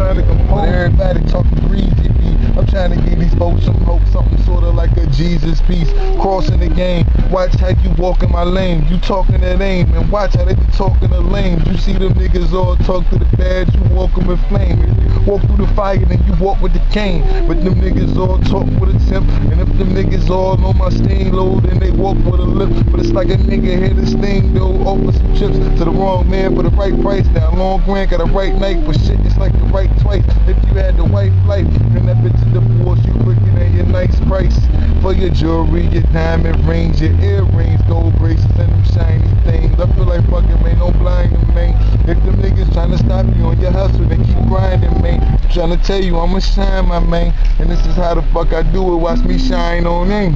everybody talking greasy beat. I'm trying to give these folks some hope, something sorta like a Jesus piece. Crossing the game, watch how you walk in my lane. You talking that aim, and watch how they be talking the lame. You see them niggas all talk to the bad, you walk them in flame. Walk through the fire, then you walk with the cane. But them niggas all talk with a temp, and if them niggas all know my stain load, then they walk with a lip. But it's like a nigga hit this thing though, offer some chips to the wrong man for the right price. Now long grand got a right night, but shit it's like right twice. If you had the white life, then that bitch is divorce, you looking at your nice price for your jewelry, your diamond rings, your earrings, gold bracelets, and them shiny things. I feel like fucking man, don't blind them, man. If them niggas tryna stop you on your hustle, then keep grinding, man. Tryna tell you I'ma shine, my man, and this is how the fuck I do it. Watch me shine on them,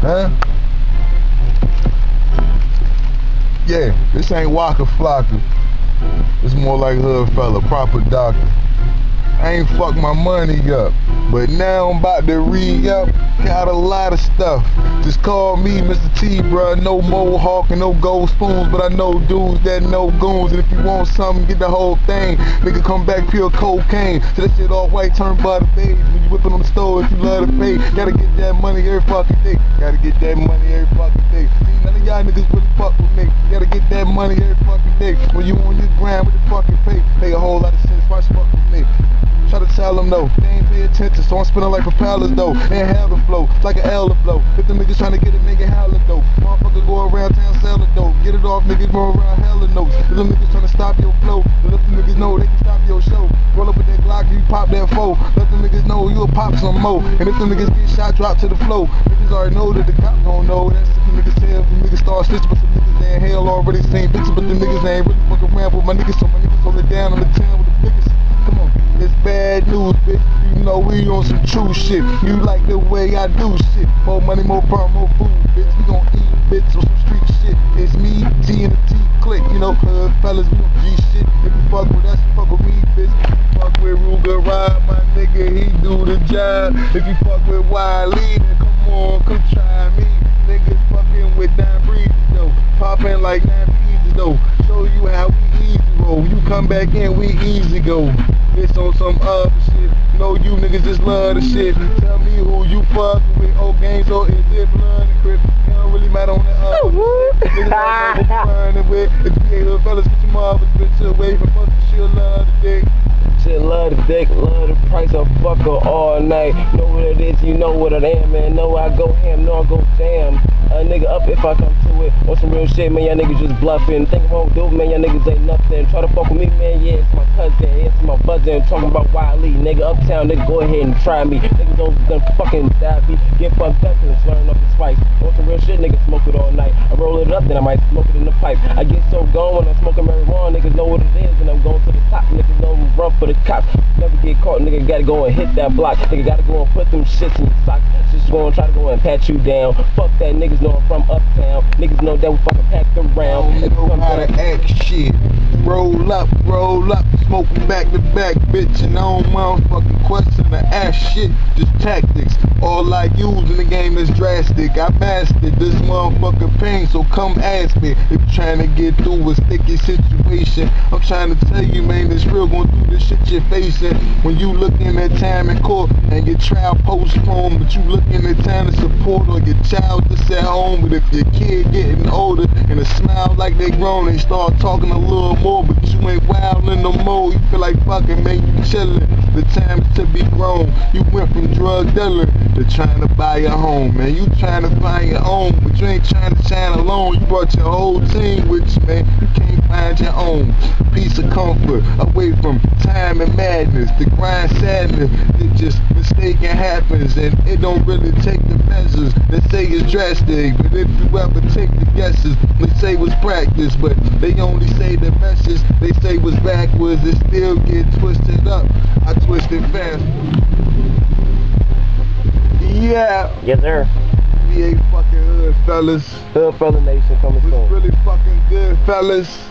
huh? Yeah, this ain't Waka Flocka. It's more like hood fella, proper doctor. I ain't fuck my money up, but now I'm about to re-up. Got a lot of stuff. Just call me Mr. T, bruh. No mohawk and no gold spoons, but I know dudes that know goons. And if you want something, get the whole thing. Nigga come back pure cocaine. So that shit all white, turn by the face. When you whipping on the stove, if you love to pay, gotta get that money every fucking day. Gotta get that money every fucking day. See, none of y'all niggas really fuck with me. Gotta get that money every fucking day. When you on your grind with the fucking pay, no, they ain't pay attention, so I'm spinning like propellers though. Have the flow, like an elder flow. If the niggas trying to get a nigga hella dope, motherfucker go around town selling dope. Get it off, niggas go around hella notes. If them niggas trying to stop your flow, let them niggas know they can stop your show. Roll up with that Glock, you pop that foe. Let them niggas know you'll pop some more. And if them niggas get shot, drop to the flow. Niggas already know that the cops don't know. That's if them niggas tell them niggas start snitching, but some niggas in hell already seen bitches, but the niggas ain't really fucking around with my niggas, so my niggas hold it down on the town bad news, bitch. You know we on some true shit. You like the way I do shit. More money, more burn, more food, bitch. We gon' eat, bitch, on some street shit. It's me, T and the T click. You know, fellas, we G shit. If you fuck with us, fuck with me, bitch. Fuck with Ruger Ride, my nigga, he do the job. If you fuck with Wiley, then come on, come try me. Niggas fucking with Don Breezy, though. Poppin' like Don Breezy, though. Show you how we easy roll. You come back in, we easy go. It's on some other shit. Know you niggas just love the shit. Tell me who you fucking with. Old games or is it blood and crip? It don't really matter on the other oh, shit. Niggas don't know who burning with. If you ain't little fellas, get your mother bitch away from us. She'll love the dick. Shit, love the dick, love the price of fucker all night. Know what it is, you know what I am, man. Know I go ham, know I go damn. A nigga up if I come to it. On some real shit, man, y'all niggas just bluffing. Think about dope, man, y'all niggas ain't nothing. Try to fuck with me, man, yeah, it's my cousin, yeah, it's my buzzin'. Talking about Wiley, nigga, uptown, nigga, go ahead and try me. Niggas don't gonna fucking die, be get fucked up and slurring up the spice. On some real shit, nigga, smoke it all night. I roll it up, then I might smoke it in the pipe. I get so gone when I'm smoking marijuana, niggas know what it is, and I'm going to the top. Niggas know I'm run for the cops. Never get caught, nigga, gotta go and hit that block. Nigga, gotta go and put them shits in your socks. Just gonna try to go and pat you down. Fuck that, niggas know I'm from uptown. Niggas know that we fucking packed around. You know how to act shit. Roll up, roll up, smoking back to back, bitch. And I don't motherfucking question the ass shit, just tactics. All I use in the game is drastic. I mastered this motherfucking pain, so come ask me if you're trying to get through a sticky situation. I'm trying to tell you, man, it's real going through the shit you're facing. When you looking at time in court and your trial postponed, but you looking at time to support or your child just at home. But if your kid getting older and it smile like they grown, they start talking a little more, but you ain't wildin' no more. You feel like fucking, man, you chillin'. The time to be grown. You went from drug dealer to trying to buy a home, man. You trying to find your own, but you ain't trying to shine alone. You brought your whole team with you, man. You can't find your own comfort away from time and madness. The grind sadness, it just mistaken happens, and it don't really take the measures. They say it's drastic, but if you ever take the guesses, they say was practice, but they only say the message. They say was backwards, it still get twisted up. I twist it fast. Yeah, Yes, sir. we ain't fucking hood, fellas. Hood Fella Nation coming soon. really fucking good, fellas?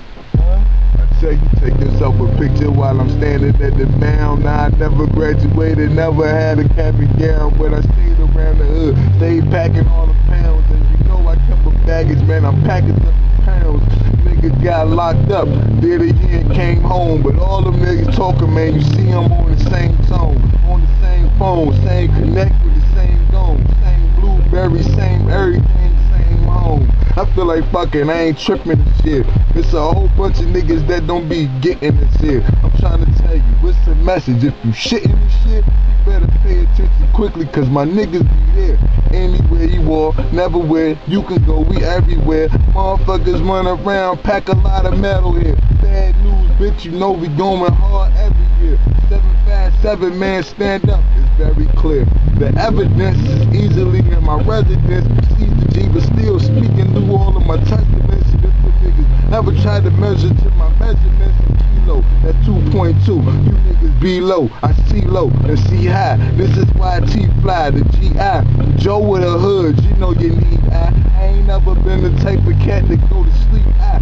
You, take yourself a picture while I'm standing at the mound. Now, I never graduated, never had a cap and gown, but I stayed around the hood, stayed packing all the pounds, and you know I kept a baggage, man. I'm packing the pounds. nigga got locked up. Did a year and came home. But all them niggas talking, man, you see them on the same tone, on the same phone, same connect with the same dome, same blueberry, same everything, same home. I feel like fucking, I ain't tripping and shit. It's a whole bunch of niggas that don't be getting this shit. I'm trying to tell you, what's the message? If you shitting this shit, you better pay attention quickly, cause my niggas be there. Anywhere you are, never where you can go, we everywhere. Motherfuckers run around, pack a lot of metal here. Bad news, bitch, you know we going hard every year. 757 man, stand up, it's very clear. The evidence is easily in my residence. G, but still speaking through all of my testaments. If the niggas never tried to measure to my measurements, kilo, that's 2.2. You niggas be low, I see low and see high. This is why T fly, the GI. Joe with a hood, you know you need I. I ain't never been the type of cat that go to sleep. I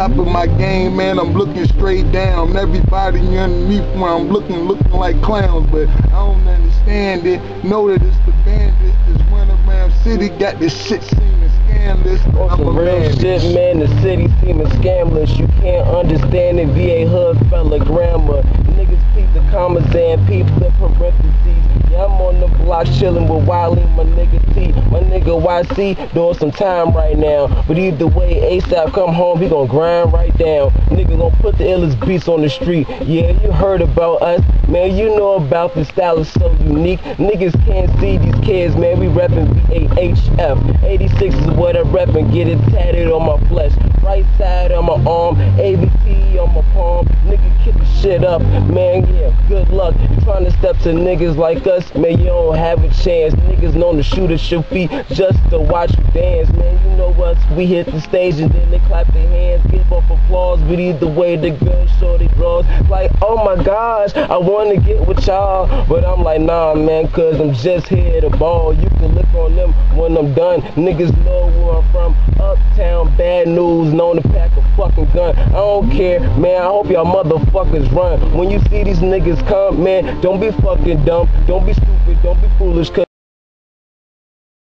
top of my game, man. I'm looking straight down. Everybody underneath where I'm looking, looking like clowns, but I don't understand it. Know that it's the bandits. This run around city got this shit seeming scandalous. On I'm some real bandit. shit, man, the city seeming scamless. You can't understand it, VA hood fella grammar. Niggas peep the commas and peep the parentheses. Yeah, I'm on the block chilling with Wiley, my nigga T. My nigga YC doing some time right now. But either way, ASAP come home, he gon' grind right down. Nigga gon' put the illest beats on the street. Yeah, you heard about us. Man, you know about the style is so unique. Niggas can't see these kids, man. We reppin' VAHF. 86 is what I reppin'. Get it tatted on my flesh. Right side on my arm. AVT on my palm. Nigga, kick the shit up. Man, yeah, good luck. Trying to step to niggas like us, man, you don't have a chance. Niggas known to shoot at your feet just to watch you dance. Man, you know us. We hit the stage and then they clap their hands, give up applause. But either way, the girl shorty draws. Like, oh my gosh, I wanna get with y'all. But I'm like, nah, man, cause I'm just here to ball. You can look on them when I'm done. Niggas know bad news, known to pack a fucking gun. I don't care, man. I hope y'all motherfuckers run. When you see these niggas come, man, don't be fucking dumb. Don't be stupid. Don't be foolish. Cause